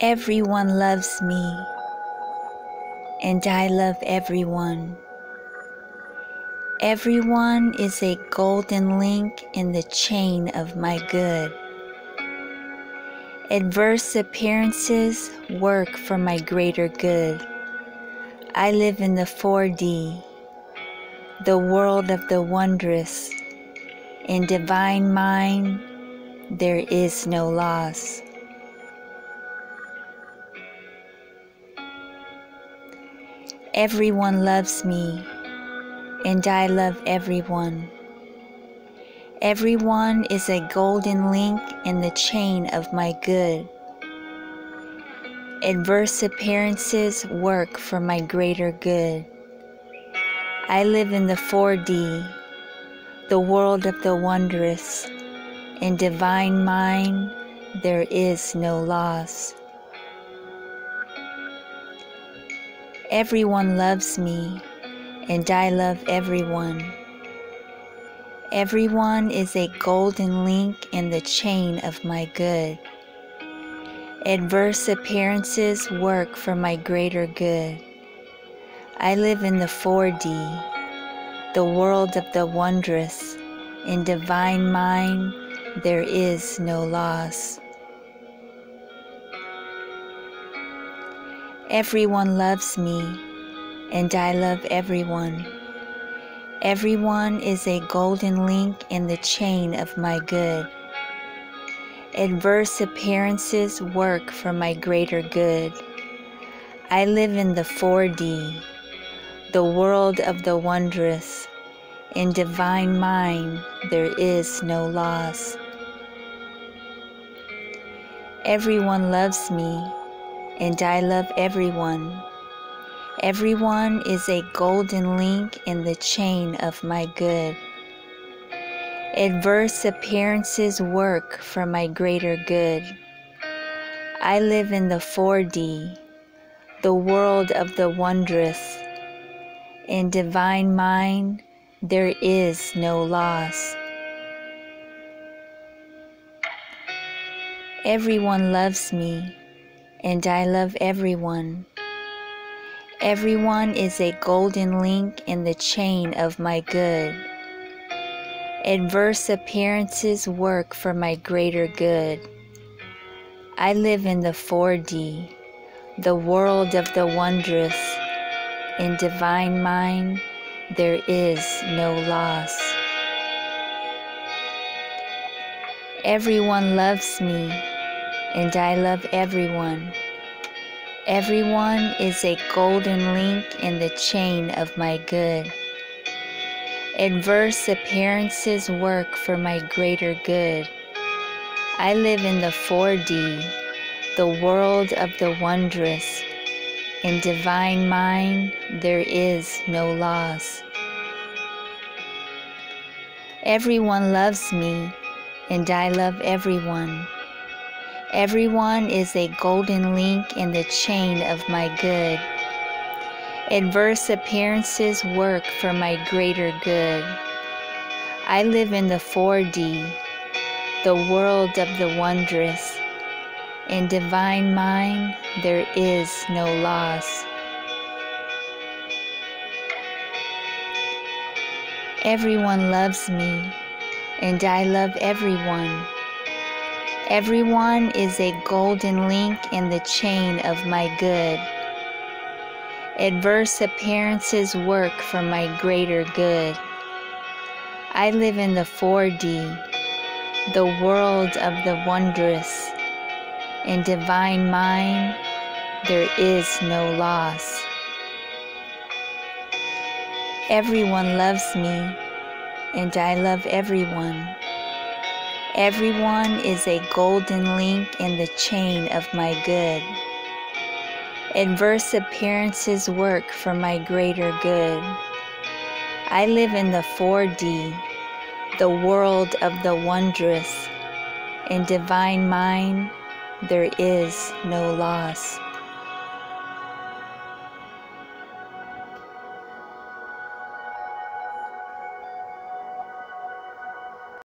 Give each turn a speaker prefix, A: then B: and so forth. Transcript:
A: Everyone loves me, and I love everyone. Everyone is a golden link in the chain of my good. Adverse appearances work for my greater good. I live in the 4D, the world of the wondrous. In divine mind, there is no loss. Everyone loves me, and I love everyone. Everyone is a golden link in the chain of my good. Adverse appearances work for my greater good. I live in the 4D, the world of the wondrous. In divine mind, there is no loss. Everyone loves me, and I love everyone. Everyone is a golden link in the chain of my good. Adverse appearances work for my greater good. I live in the 4D, the world of the wondrous. In divine mind, there is no loss. Everyone loves me, and I love everyone. Everyone is a golden link in the chain of my good. Adverse appearances work for my greater good. I live in the 4D, the world of the wondrous. In divine mind, there is no loss. Everyone loves me, and I love everyone. Everyone is a golden link in the chain of my good. Adverse appearances work for my greater good. I live in the 4D, the world of the wondrous. In divine mind, there is no loss. Everyone loves me and I love everyone. Everyone is a golden link in the chain of my good. Adverse appearances work for my greater good. I live in the 4D, the world of the wondrous. In divine mind, there is no loss. Everyone loves me and I love everyone. Everyone is a golden link in the chain of my good. Adverse appearances work for my greater good. I live in the 4D, the world of the wondrous. In divine mind, there is no loss. Everyone loves me, and I love everyone. Everyone is a golden link in the chain of my good. Adverse appearances work for my greater good. I live in the 4D, the world of the wondrous. In divine mind, there is no loss. Everyone loves me, and I love everyone. Everyone is a golden link in the chain of my good. Adverse appearances work for my greater good. I live in the 4D, the world of the wondrous. In divine mind, there is no loss. Everyone loves me, and I love everyone. Everyone is a golden link in the chain of my good. Adverse appearances work for my greater good. I live in the 4D, the world of the wondrous. In divine mind, there is no loss.